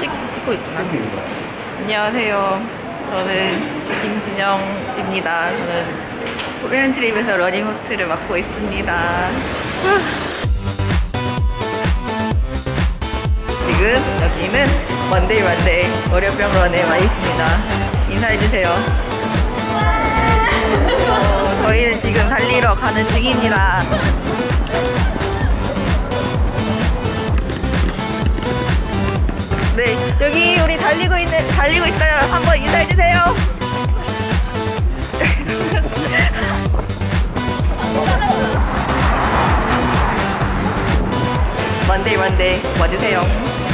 찍, 찍고 있구나. 안녕하세요. 저는 김진영입니다. 저는 Korean Trip에서 러닝 호스트를 맡고 있습니다. 후. 지금 여기는 Monday Runday 월요병 run에 와 있습니다. 인사해주세요. 어, 저희는 지금 달리러 가는 중입니다. 네, 여기 우리 달리고 있는 달리고 있어요. 한번 인사해 주세요. 원데이 원데이 와주세요.